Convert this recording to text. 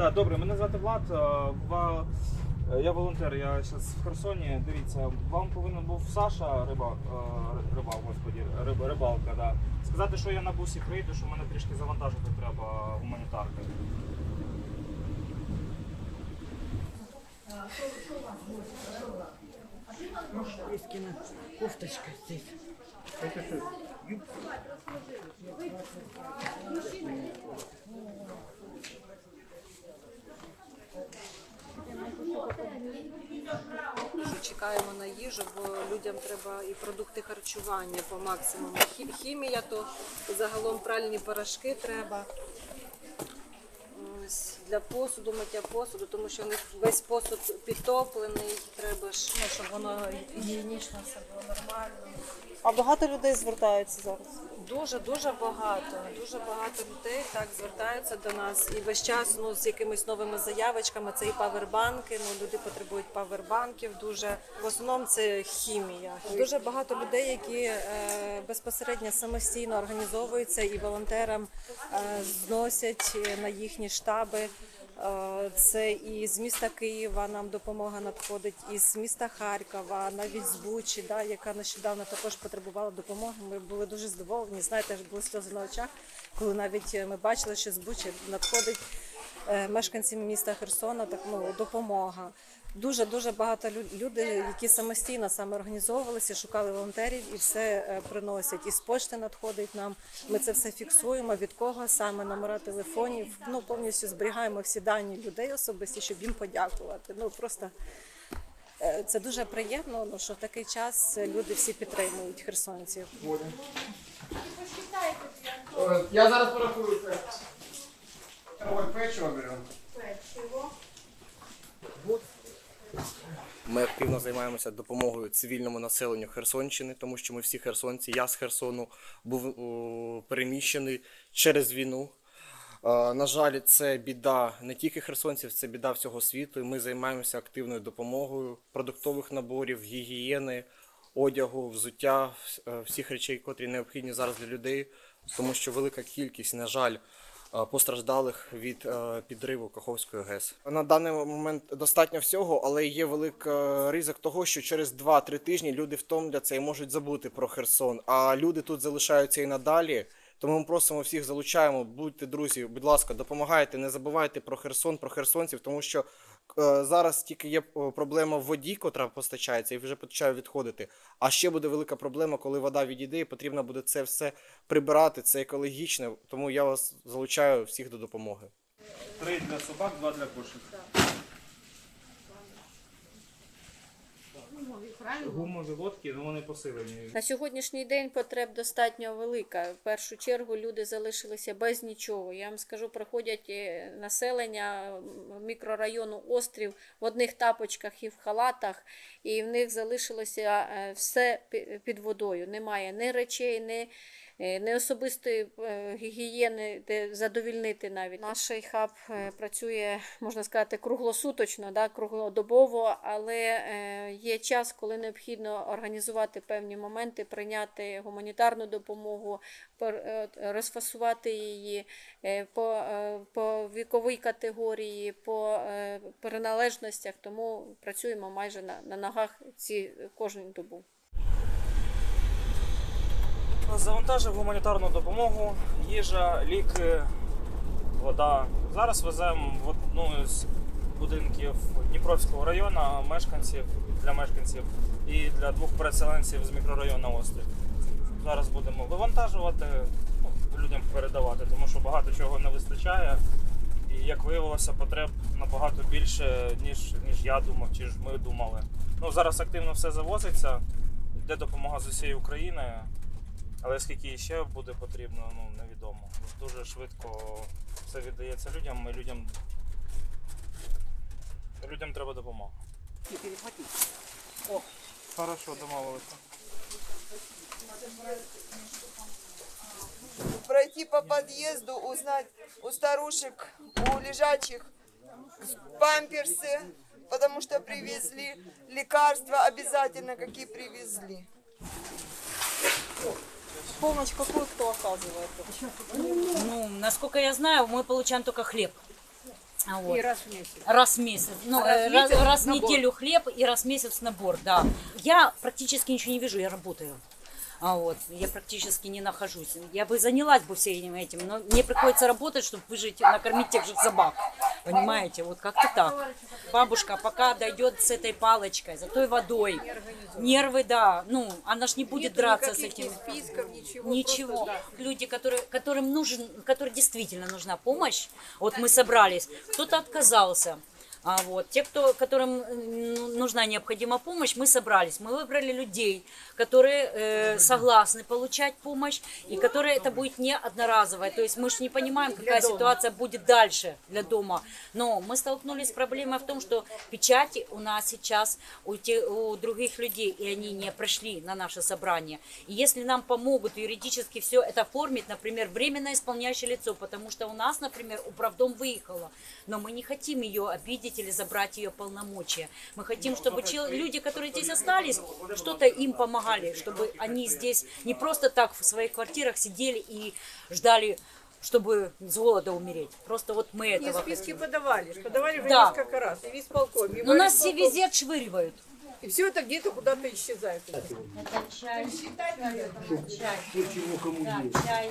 Да, добре, мене звати Влад. е, е, Я волонтер, я зараз в Херсоні. Дивіться, вам повинен був Саша риба, е, господі, риб, рибалка, да. Сказати, що я на бусі прийду, що мене трішки завантажити треба гуманітарки. Лискина кофточка здесь. Дуже чекаємо на їжу, бо людям треба і продукти харчування по максимуму. Хімія, то загалом пральні порошки треба. Для посуду, миття посуду, тому що весь посуд підтоплений, треба ж, ну, щоб воно гігієнічно все було нормально. А багато людей звертаються зараз. Дуже дуже багато. Дуже багато людей так звертаються до нас і весь час ну з якимись новими заявочками. Це і павербанки. Ну люди потребують павербанків. Дуже в основному це хімія. Дуже багато людей, які е, безпосередньо самостійно організовуються і волонтерам е, зносять на їхні штаби. Е, Це і з міста Києва нам допомога надходить, і з міста Харкова, навіть з Бучі, да, яка нещодавно також потребувала допомоги. Ми були дуже здивовані. Знаєте, були сльози на очах, коли навіть ми бачили, що з Бучі надходить е, мешканцям міста Херсона так, ну, допомога. Дуже дуже багато лю- люди, які самостійно саме організовувалися, шукали волонтерів і все е, приносять. І з пошти надходить нам. Ми це все фіксуємо. Від кого саме номера телефонів. Ну повністю зберігаємо всі дані людей особисті, щоб їм подякувати. Ну просто е, це дуже приємно. Ну що в такий час люди всі підтримують херсонців. Е, Я зараз порахую це. Ой, печиво беремо. Ми активно займаємося допомогою цивільному населенню Херсонщини, тому що ми всі херсонці. Я з Херсону був переміщений через війну. На жаль, це біда не тільки херсонців, це біда всього світу. Ми займаємося активною допомогою продуктових наборів, гігієни, одягу, взуття, е, всіх речей, котрі необхідні зараз для людей, тому що велика кількість, на жаль, постраждалих від е, підриву Каховської ГЕС. На даний момент достатньо всього, але є великий ризик того, що через 2-3 тижні люди втомляться і можуть забути про Херсон. А люди тут залишаються і надалі. Тому ми просимо всіх залучаємо, будьте друзі, будь ласка, допомагайте, не забувайте про Херсон, про херсонців, тому що е, зараз тільки є е, проблема в воді, котра постачається, і вже почає відходити. А ще буде велика проблема, коли вода відійде, і потрібно буде це все прибирати. Це екологічно. Тому я вас залучаю всіх до допомоги. Три для собак, два для кошик. Гумові лодки, ну вони посилені. На сьогоднішній день потреб достатньо велика. В першу чергу люди залишилися без нічого. Я вам скажу, приходять е, населення мікрорайону Острів в одних тапочках і в халатах, і в них залишилося е, все пі- під водою. Немає ні речей, ні, е, ні е, гігієни, де задовільнити навіть. Наш хаб е, працює, можна сказати, круглосуточно, да, круглодобово, але є час, коли необхідно організувати певні моменти, прийняти гуманітарну допомогу, розфасувати її по, по віковій категорії, по приналежностях, тому працюємо майже на, на ногах ці кожну добу. Завантажив гуманітарну допомогу, їжа, ліки, вода. Зараз веземо в одну з будинків Дніпровського району мешканців для мешканців і для двох переселенців з мікрорайону Острів. Зараз будемо вивантажувати, ну, людям передавати, тому що багато чого не вистачає. І як виявилося, потреб набагато більше, ніж, ніж я думав, чи ж ми думали. Ну, зараз активно все завозиться, йде допомога з усієї України. Але скільки ще буде потрібно, ну невідомо. Дуже швидко все віддається людям, і людям, людям треба допомога. Хорошо, домовилися. пройти по подъезду, узнать у старушек, у лежачих памперсы, потому что привезли лекарства обязательно, какие привезли. Помощь какую кто оказывает? Ну, насколько я знаю, мы получаем только хлеб. А вот. И раз в месяц. Раз в месяц. Ну, Раз э, раз, месяц раз в набор. неделю хлеб и раз в месяц набор, да. Я практически ничего не вижу, я работаю. А вот, я практически не нахожусь. Я бы занялась бы всем этим, но мне приходится работать, чтобы выжить, накормить тех же собак. Понимаете, вот как-то так. Бабушка пока дойдет с этой палочкой, за той водой. Нервы, да. Ну, она ж не будет драться с этим. списков, ничего. Ничего. Люди, которые, которым нужен, которым действительно нужна помощь, вот мы собрались, кто-то отказался. А вот те, кто, которым м, ну, нужна необходима помощь, мы собрались. Мы выбрали людей, которые э, согласны получать помощь и которые это будет не одноразовое. То есть мы же не понимаем, какая ситуация будет дальше для дома. Но мы столкнулись с проблемой в том, что печати у нас сейчас у, те- у других людей, и они не пришли на наше собрание. И если нам помогут юридически все это оформить, например, временно исполняющее лицо, потому что у нас, например, управдом выехала, но мы не хотим ее обидеть или забрать ее полномочия. Мы хотим, чтобы чел- люди, которые здесь остались, что-то им помогали, чтобы они здесь не просто так в своих квартирах сидели и ждали чтобы с голода умереть. Просто вот мы этого списки хотим. подавали. Подавали уже Да. несколько раз. И в исполкоме. и в Но нас все везде отшвыривают. И все это где-то куда-то исчезает. Это чай. Чай. Да, чай.